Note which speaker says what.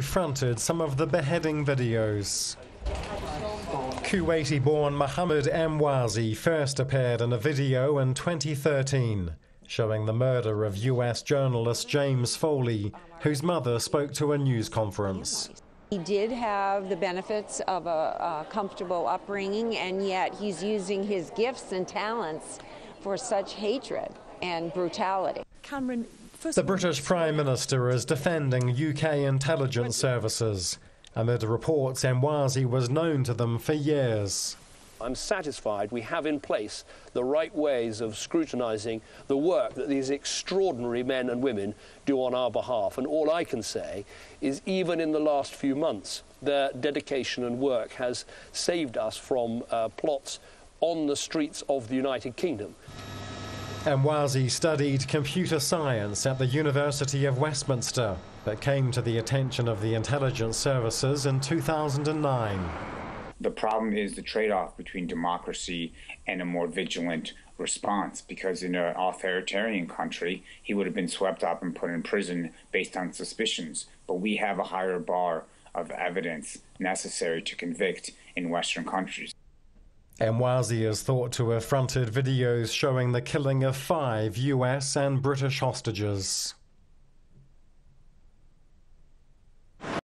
Speaker 1: fronted some of the beheading videos. Kuwaiti born Mohammed Emwazi first appeared in a video in 2013 showing the murder of US journalist James Foley, whose mother spoke to a news conference.
Speaker 2: He did have the benefits of a, a comfortable upbringing, and yet he's using his gifts and talents for such hatred and brutality.
Speaker 3: Cameron,
Speaker 1: the British Prime Minister is defending UK intelligence services amid reports Emwazi was known to them for years.
Speaker 4: I'm satisfied we have in place the right ways of scrutinising the work that these extraordinary men and women do on our behalf. And all I can say is, even in the last few months, their dedication and work has saved us from uh, plots on the streets of the United Kingdom.
Speaker 1: Emwazi studied computer science at the University of Westminster, but came to the attention of the intelligence services in 2009.
Speaker 5: The problem is the trade off between democracy and a more vigilant response because in an authoritarian country, he would have been swept up and put in prison based on suspicions. But we have a higher bar of evidence necessary to convict in Western countries.
Speaker 1: Emwazi is thought to have fronted videos showing the killing of five US and British hostages.